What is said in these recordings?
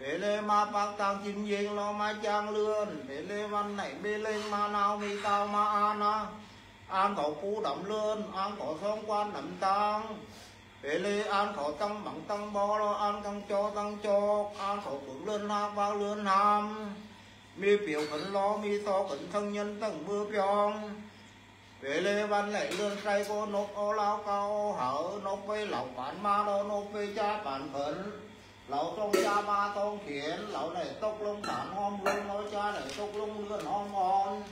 để lê ma bác tăng chim yên lo ma chang lươn để lê văn này bê lên ma nào mi tao ma an à an khẩu phú đậm lươn an khẩu song quan đậm tăng để lê an khẩu tăng bằng tăng bo lo an tăng cho tăng cho. An khẩu bửng lươn ha bao lươn nam. Mi biểu khẩn lo mi so khẩn thân nhân tầng mưa piong về lê văn lệ lươn say cô nộp ô lao cao hở nộp với lẩu bản ma đô nộp với cha bản khẩn lẩu trong cha ba tông khiển, lẩu này tốc lông thản hom lông, nói cha này tốc lông lươn hôm ngon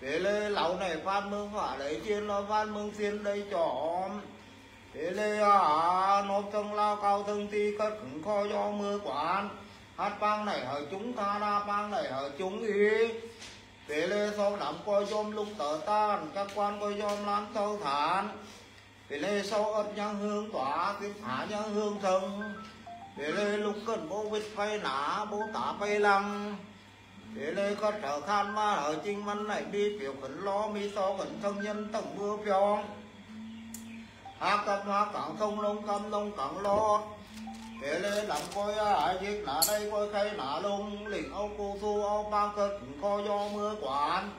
về lê lẩu này phan mương hỏa đấy chiên, nó phan mương xiên đây trọm về lê à nộp thân lao cao thân ti, cất khẩn kho do mưa quán. Hát bang này hở chúng ta đa bang này hở chúng ý. Về lê sau đám coi dôm lung tờ tan, các quan coi dôm lắm tâu thản về lê sau ấp nhang hương tỏa tiếp thả nhang hương thân để lê lúc cần bố vít phai nã, bố tả phai lăng. Để lê có trở khan mà ở chinh văn này đi biểu khẩn lo mi so khẩn thân nhân tầng mưa phiong. Hạ cấp hoa cảng thông lông cam lông cảng lót để lê lắm coi ai giết nã đây, coi khay nã lông. Liền âu cô thu âu ba cơ cũng co do mưa quản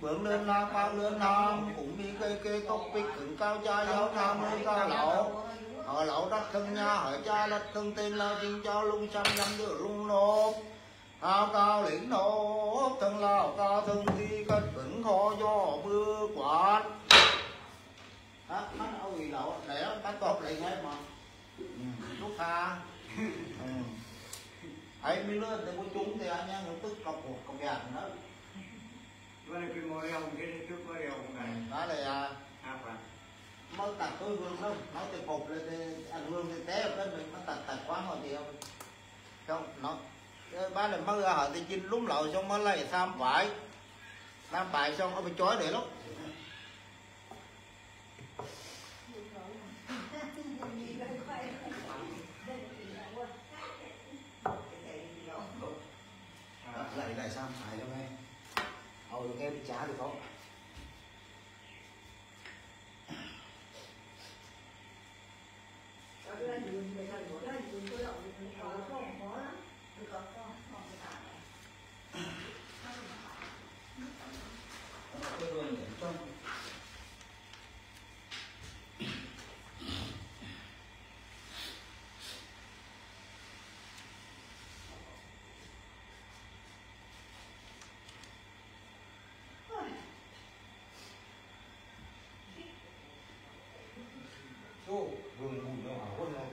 bướng lên la pha lên nam, cũng đi cây cây tóc bích cứng cao cha giáo tham mưa ca lão ở lẩu đất thân nha hỏi cha đất thân tên lao chinh cho lung trăm năm được lung nộp cao cao lĩnh nộp thân lao cao thân thi cất vững kho do mưa quản Hả? Mắt âu gì lẩu để bắt cọp lại ngay mà Ừ, lúc tha ừ. ấy mới lên thì có chúng thì anh em tức cọc cuộc cọc gạt nó Bueno, que morreu um dia que morreu um gajo. đó là Ah, mất mới tạt tôi vương đâu nó từ cục lên thì ăn vương thì té lên mình nó tạt tạt quá họ thì không? Không, nó ờ, ba lần mới ra à, họ thì chinh lúng lậu xong mới lấy sam vải. Sam bài xong ông bị chói để lúc lại lại sang phải cho em hầu được em trả được không Cái rồi để trong Ô, gừng bùn nó hảo hơn không?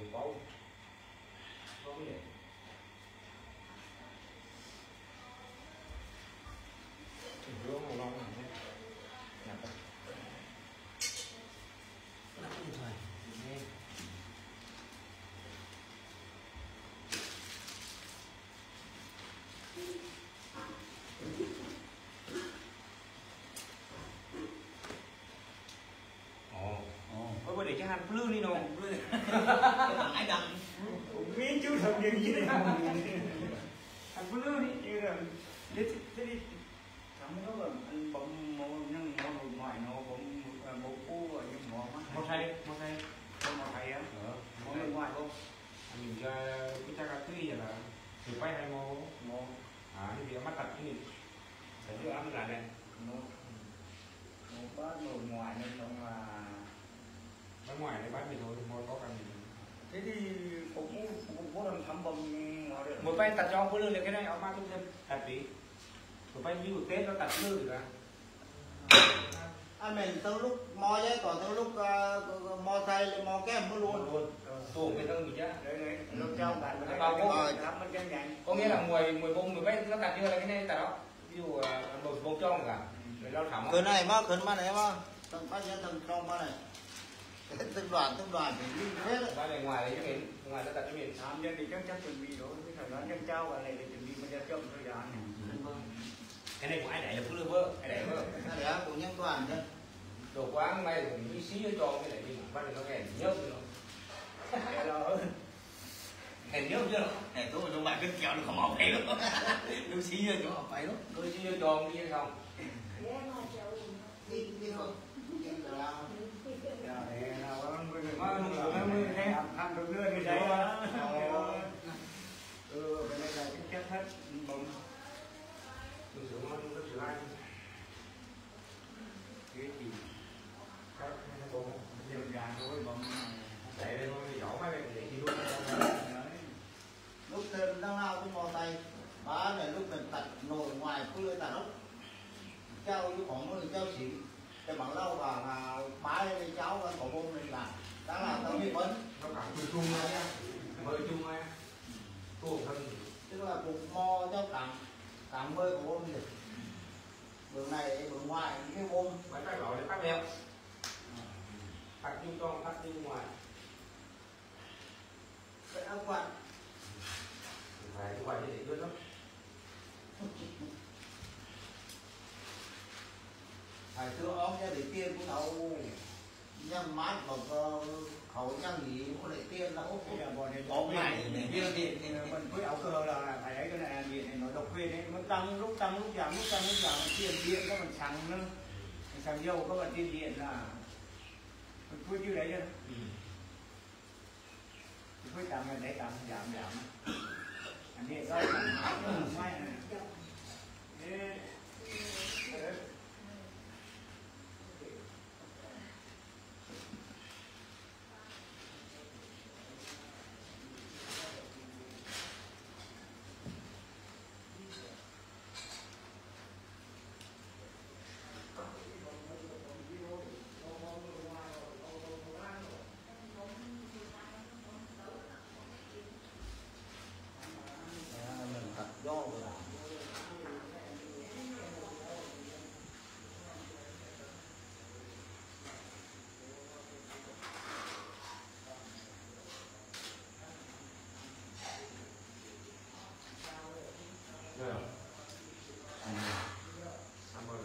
Để có Có cái này Hướng màu long này nhé Nhặt đấy Đặt điện thoại Nghe Ồ Hắn blue đi nó Ai đằng Miếng chú thật như gì đây? Anh cứ lưu đi, như là thế thì- thế đi. Chẳng có là anh bấm mô nhân mô đồ ngoài nó bấm à, mô cũ rồi nhưng mô mắt. Một thầy, một thầy Không mà thầy á. Ờ, Mô bên ngoài không? anh nhìn cho cái chắc là tươi vậy là thì quay hai mô Mô. à cái gì mắt thật cái gì để đưa ăn lại này Mô. Mô bát mô ngoài nên xong là bên ngoài này bán mình thôi mô có cần gì thế thì cũng cũng có làm thăm bầm ngoài được một bay tạt cho ông có lương được cái này ông mang trong dân thật tí một bay như một tết nó tạt lương được à anh mình từ lúc mò với còn từ lúc uh, mò tay lên mò cái mới luôn. Luôn tù cái thân gì chứ đấy đấy. Lúc trong bạn Bao chân nhanh có nghĩa là mùi mùi bông mùi bay nó tạt như là cái này tạt đó. Ví dụ à, một bông trong cả rồi lau thảm cái này mà cái mà này mà từng bắt nhớ từng trong mà này. Từng đoàn từng đoàn thì đi hết đấy này ngoài đấy cho miền ngoài nó tạt cho miền tham dân thì chắc chắn chuẩn bị rồi. cái thời gian dân trao và này thì chuẩn bị mà ra trong thời gian này. Cái này của ai đẩy là cứ lương vơ ai đẩy vơ cái đấy của nhân đoàn đấy đồ quá may mình đi xí cho cái này đi mà. Bắt nó nhớ nó Cái đó hèn nhớ chưa? Này tôi trong bài cái kéo được không học phải đâu. Đâu xí rồi chỗ học phải đâu tôi xí cho đi không? Đi đi rồi đi rồi Dạ, để lanh cái gì cách cũng dần dần thôi mà chạy lên thôi dỗ mấy để gì luôn lúc thêm đang lao tôi mò tay bá này lúc mình tạch nồi ngoài cứ lưỡi tạt ốc cháu với còn nó cháu xịn cái bằng lâu và là ba lên cháu và cậu bông lên là đã là tao biết bến nó cả chung chung nha mời chung nha cùng thân. Tức là cùng mò cháu tặng tặng mời của bông này đường này, đường ngoài cái ôm máy các loại để cắt leo cắt trong cắt chung ngoài. Cái áo quan phải cái ngoài để lắm. Phải thưa ông gia đình tiên cũng đâu nhân mát một khẩu nhân gì có để tiên đâu Bây giờ bọn này ông này. riêng điện thì mình với áo cơ là phải ấy cái này điện này nó độc quyền ấy. Nó tăng lúc tăng lúc giảm lúc tăng lúc giảm. Tiền điện các bạn xăng nữa. Xăng dầu các bạn tiền điện là mình quyết chứ đấy chứ mình quyết tăng là đấy tăng giảm giảm. Anh điện đó là mai này Thế- thế- mình thật do rồi Được không? Cảm ơn.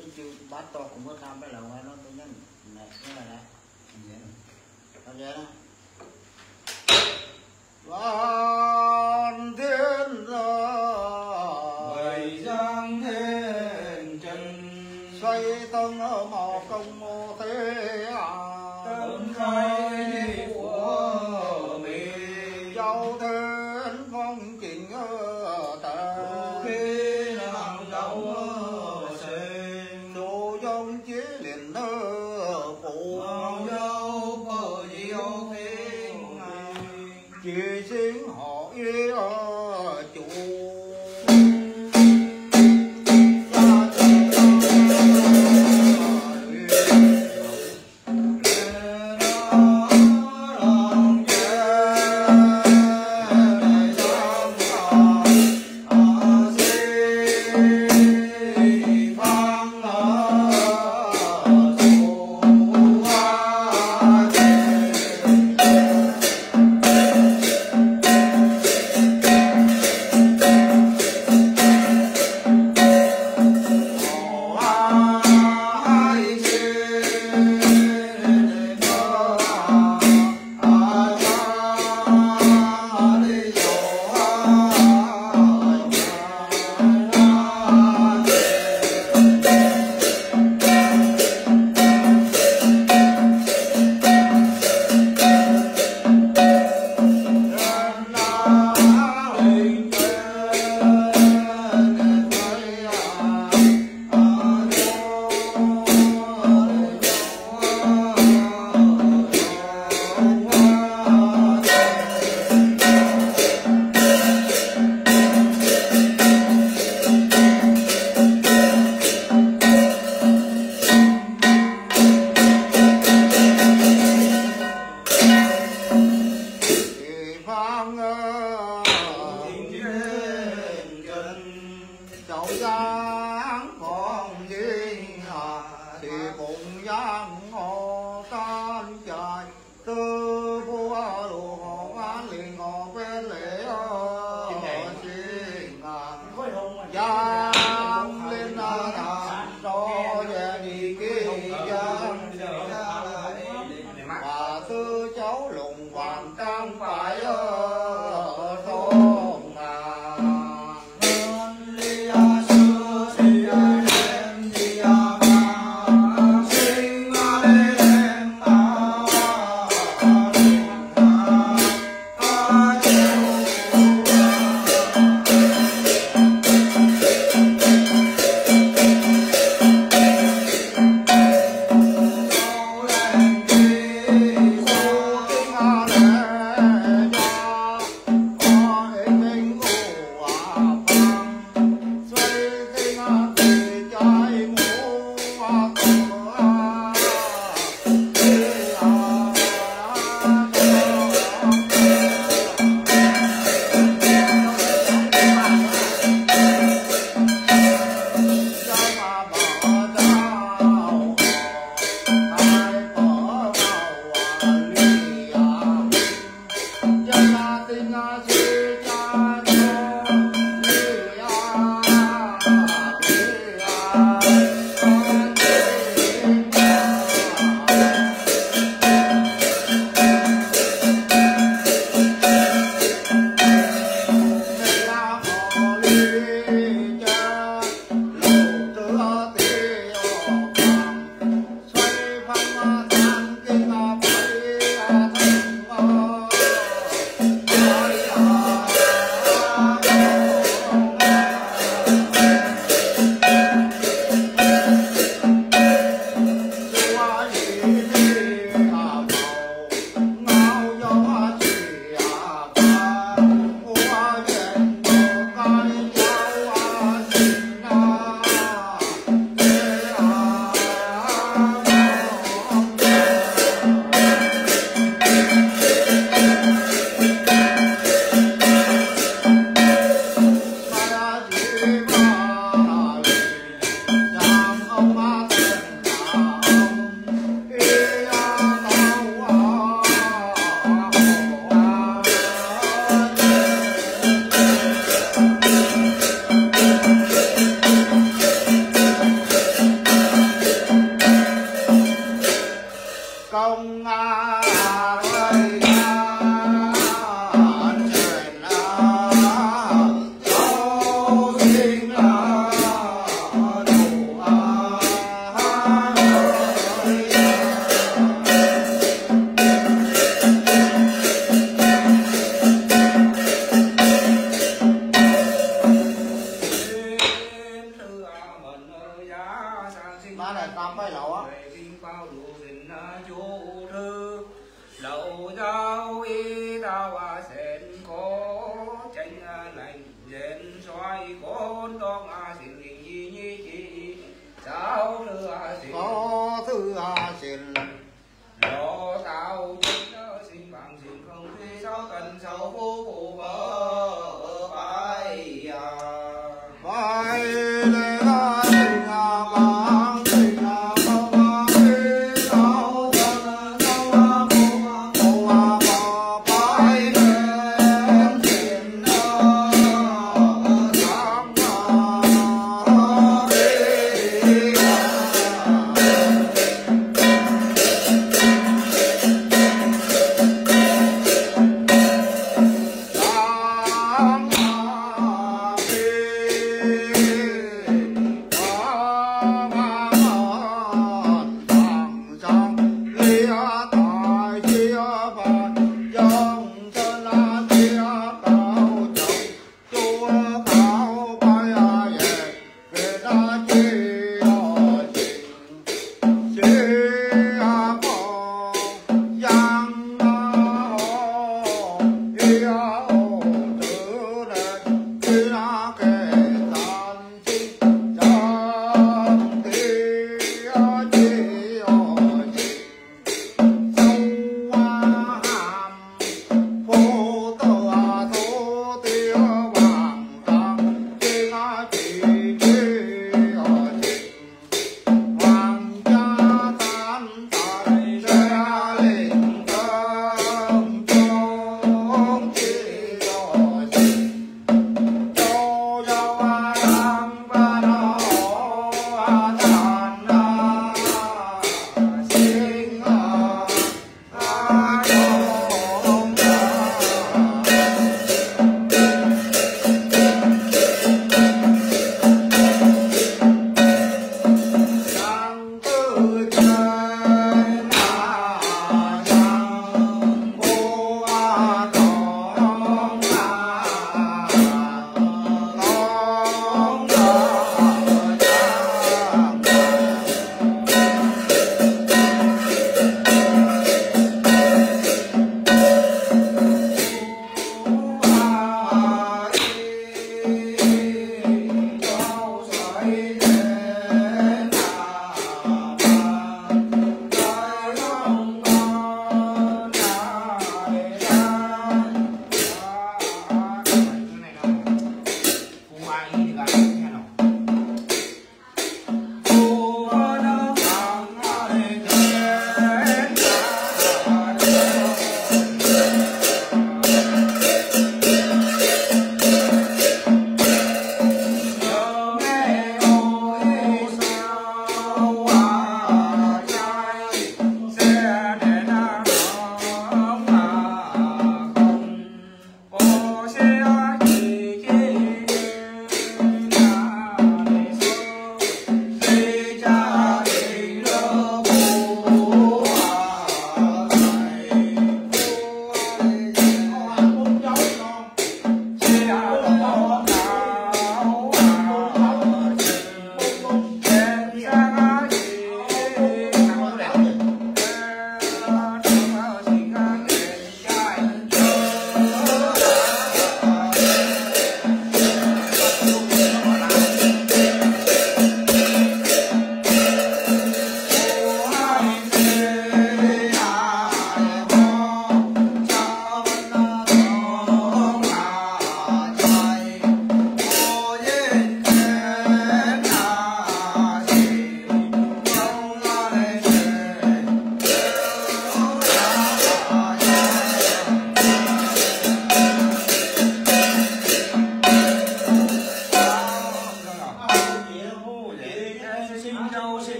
cái chiêu bát to cũng có phải lẩu hay nó tôi nhắn này cái này này có vậy đó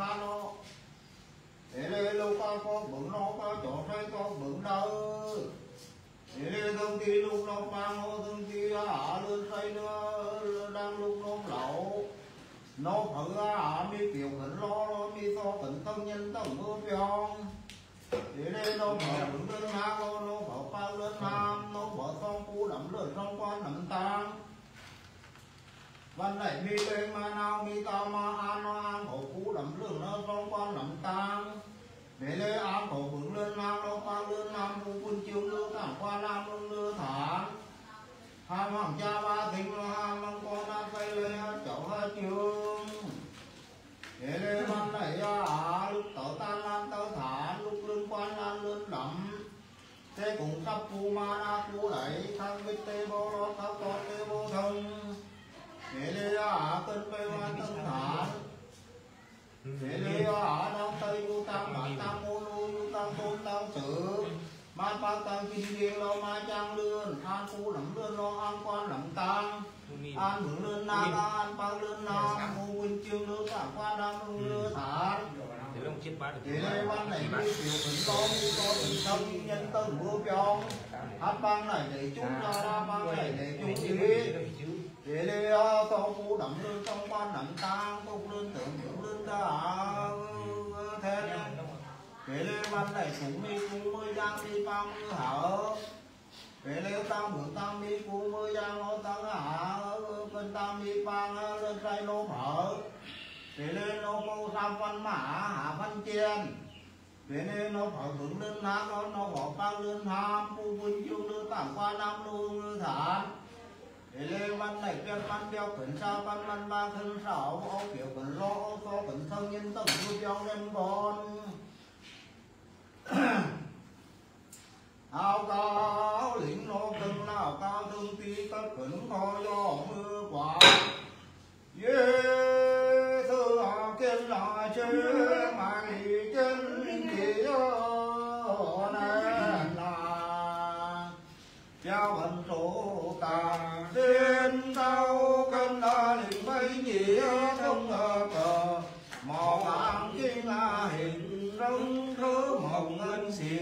pha ở kha lo. Để đây lâu ca có bửng nó có chỗ thấy có bửng đâu để đây thông ti lúc nó pha nó thông ti hạ lên say nó đang lúc nó lậu nó thử hạ mi kiểu tỉnh lo lo mi so tỉnh tâm nhân tổng mưa phiong để đây nó mở bửng lên ha nó bỏ mở lên ham nó bỏ xong cú đậm lên trong quan đậm tang văn đại mi lên ma nao, mi ta ma an nó an khổ cú đậm lượng nó xong quan đậm tang. Để lê an khổ vững lên nam đâu qua lên nam mu quân chiếu lưu thẳng qua nam lương lưa thản. Ham hoàng cha ba thính lo ham mong con nam cây lê chậu hai chương. Để lê văn này ra à lúc tở tan lan tơ thản, lúc lương quan lan lương đậm thế cùng sắp phu ma na phu đẩy thăng bích tê vô lo thắc con tê vô thông ra à cân bê quan tân để lý ở đông tây du tăng bản tăng mô du tăng tôn tăng man bang tăng kinh viên lo ma trang lươn. An phu lẫm lươn lo an quan lẫm tăng an hưởng lươn na la an lươn na mô huynh chương lươn tảng quan nam lươn thản Thế lê văn này như tiểu khẩn mu to tình tâm nhân tân mưa piong hát bang này để chúng ra đa bang này để chúng ý để lê to phu đậm lươn trong quan đậm tăng công lươn tưởng hiểu lươn ta. Thế để lê văn này cũng mi cũng mới đang đi bao mưa hở để lê tăng bữa tăng mi cũng mới đang ngó tăng hạ. Cơn tăng mi bang lên tay lô mở. Để lên nó cô sam văn mã hạ văn chiên. Để nên nó phải vững lên nam nó nó bỏ băng lên ham phu vinh chương lư tảng qua nam lương lư thản để lên văn này viên văn đeo khẩn sa văn văn ba thân sáu ô kiểu khẩn lo ô so khẩn thân nhân tổng lưu đeo lên con. Áo cao lĩnh nó cân nào cao thương ti tất khẩn kho do mưa quả. Giê thư họ kiên là chữ mày chân chỉ nên là. Giao vận số tàng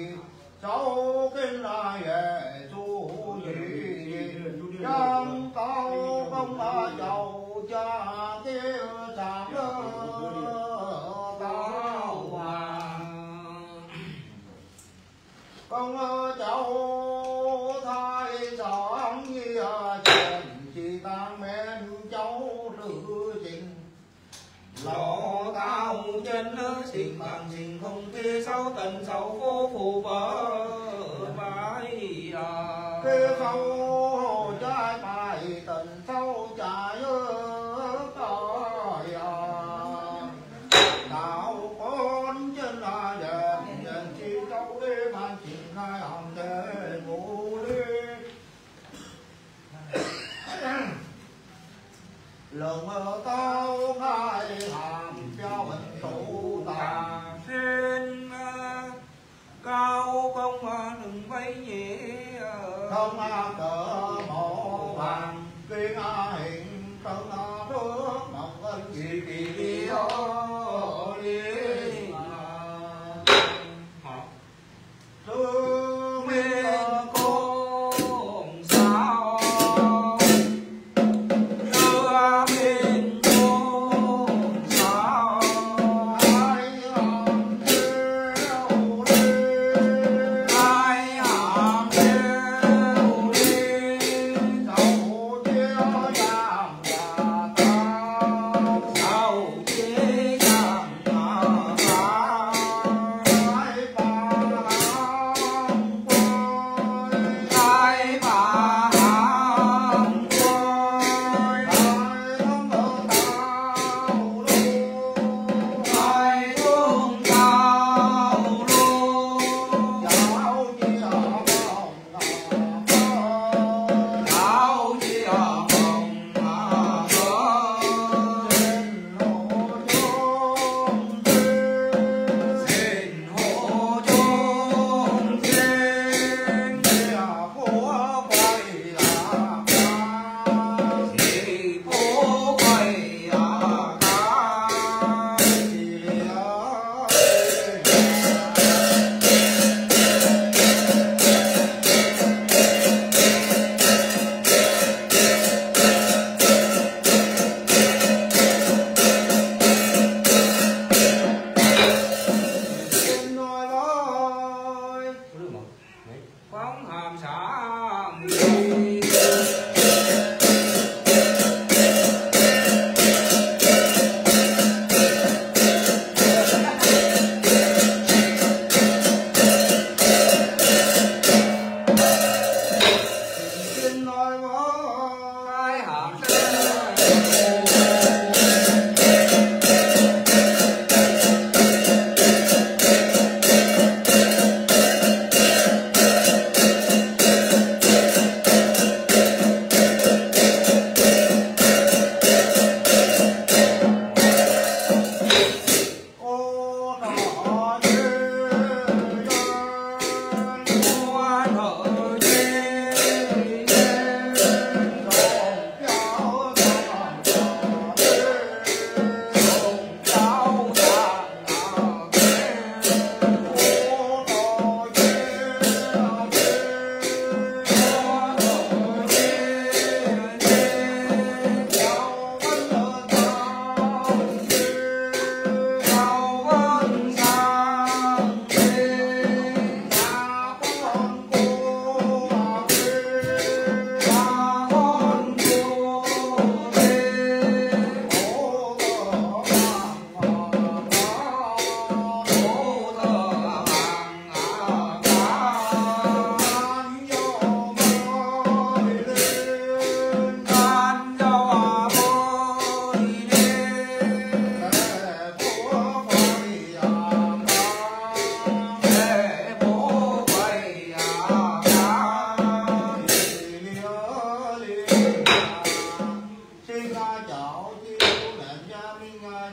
ca gì sau kinh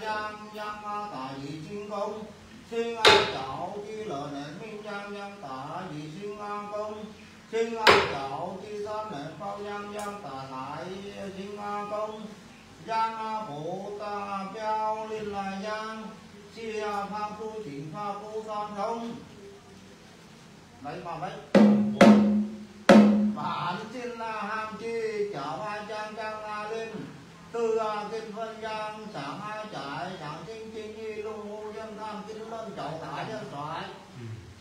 giang giang ma tả dị công. Sinh an chảo chi lợi nén minh giang giang tả dị sinh an công. Sinh an chảo chi san nén phong nhân giang tả lại sinh an công. Giang a bồ ta giao lên là giang. Chi a pha phu chỉnh pha phu san không đấy mà lấy bản xin la ham chi chảo a trang trang la lên từ kinh phân giang chẳng ai tham chậu thả dân soái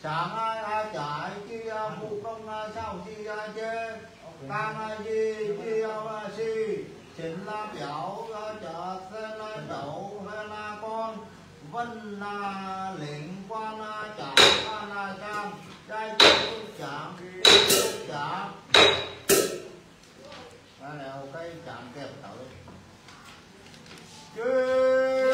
sáng ai ai trải chi a phụ công sao chi chê tam ai chi chi si chính là biểu a chợ xe la đậu hay la con vân là lệnh quan a trải a la trang trai chi chạm chạm đây là cây chạm kẹp tự